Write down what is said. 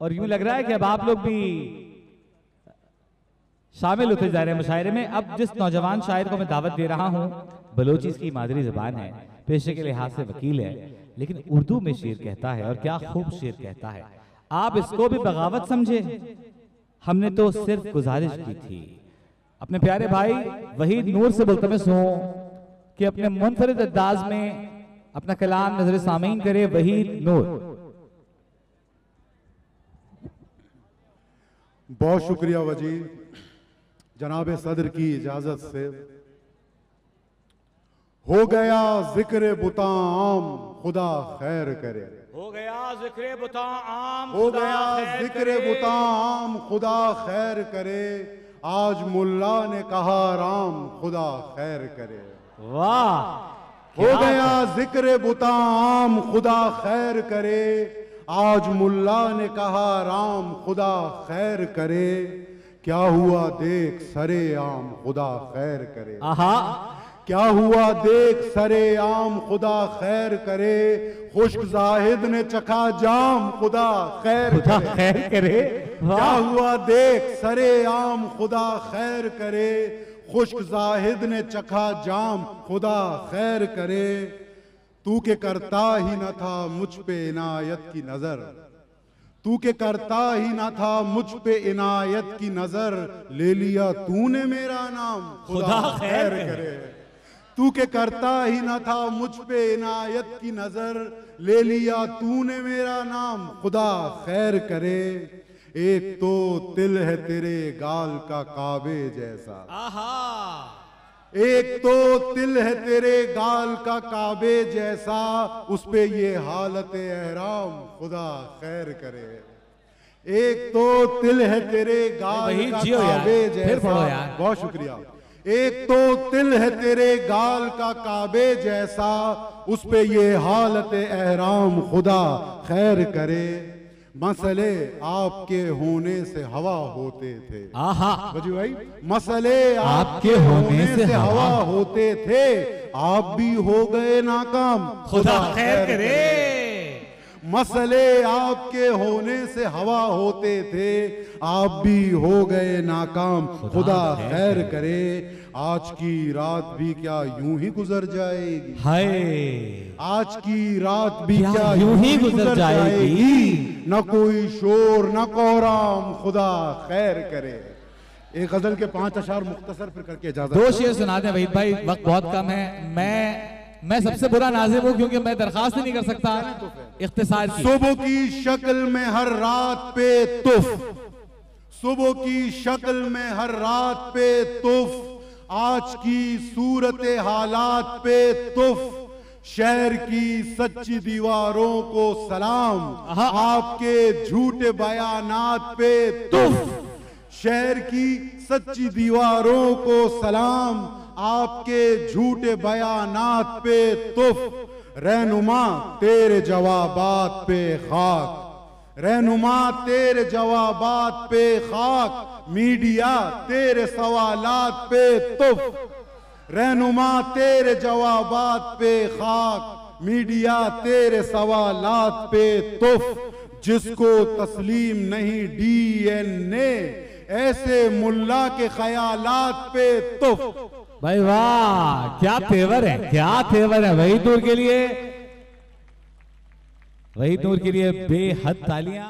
और यूँ लग रहा है कि अब आप लोग भी शामिल होते जा रहे हैं मुशायरे में। अब जिस नौजवान शायर को मैं दावत दे रहा हूँ, बलोची इसकी मादरी जबान है, पेशे के लिहाज से वकील है, लेकिन उर्दू में शेर कहता है और क्या खूब शेर कहता है। आप इसको भी बगावत समझे। हमने तो सिर्फ़ गुजारिश की थी। अपने प्यारे भाई वही नूर से मुलतमस हूँ कि अपने मुनफरद अंदाज में अपना कलाम नज़र सामीन करे वही नूर। बहुत शुक्रिया वज़ीर। जनाब सदर की इजाज़त से। हो गया ज़िक्र बुता आम खुदा खैर करे। हो गया ज़िक्र बुता आम हो गया ज़िक्र बुता आम खुदा खैर करे। आज मुल्ला ने कहा राम खुदा खैर करे। वाह हो गया ज़िक्र बुता आम खुदा खैर करे। आज मुल्ला ने कहा राम खुदा खैर करे। क्या हुआ देख सरे आम खुदा खैर करे। आहा। क्या हुआ देख सरे आम खुदा खैर करे। खुश्क जाहिद ने चखा जाम खुदा खैर खुदा करे। खैर करे। क्या हुआ देख सरे आम खुदा खैर करे। खुश्क जाहिद ने चखा जाम खुदा खैर करे। तू के करता ही न था मुझ पे इनायत की नज़र। तू के करता ही न था मुझ पे इनायत की नज़र। ले लिया तूने मेरा नाम खुदा खैर करे। तू के करता ही न था मुझ पे इनायत की नज़र। ले लिया तूने मेरा नाम खुदा खैर करे। एक तो तिल है तेरे गाल का काबे जैसा। आहा। एक तो तिल है तेरे गाल का काबे जैसा उस पे ये हालत एहराम खुदा खैर करे। एक तो तिल है तेरे गाल का काबे जैसा। बहुत शुक्रिया। एक तो तिल है तेरे गाल का काबे जैसा उस पे ये हालत एहराम खुदा खैर करे। मसले आपके होने से हवा होते थे। आहा। बजू भाई मसले आपके होने से हवा होते थे। आप भी हो गए नाकाम। खुदा खैर करे। मसले आपके होने से हवा होते थे आप भी हो गए नाकाम। खुदा खैर करे आज की रात भी क्या यूँ ही गुजर जाएगी? हाय। आज की रात भी क्या यूँ ही गुजर जाएगी? न कोई शोर न कोराम खुदा खैर करे। एक गज़ल के पाँच अशार मुख्तसर फिर करके इजाज़त दो शेर सुना दें वहीद भाई वक्त बहुत कम है। मैं मैं सबसे बुरा नाजिम हूँ क्योंकि मैं दरखास्त नहीं कर सकता। इख्तिसार सुबह की शक्ल में हर रात पे तुफ। सुबह की शक्ल में हर रात पे तुफ। आज की सूरत हालात पे तुफ। शहर की सच्ची दीवारों को सलाम। आपके झूठे बयानात पे तुफ। शहर की सच्ची दीवारों को सलाम। आपके झूठे बयानात पे तुफ। रहनुमा, तेरे जवाबात पे खाक। रहनुमा, तेरे जवाबात पे खाक। मीडिया, तेरे सवालात पे तुफ। रहनुमा, तेरे जवाबात पे खाक। मीडिया, तेरे सवालात पे तुफ। जिसको तस्लीम नहीं, डीएनए। ऐसे मुल्ला के ख्यालात पे तुफ। भाई वाह क्या फेवर है क्या फेवर है वही दूर के लिए। वही दूर के लिए बेहद तालियाँ।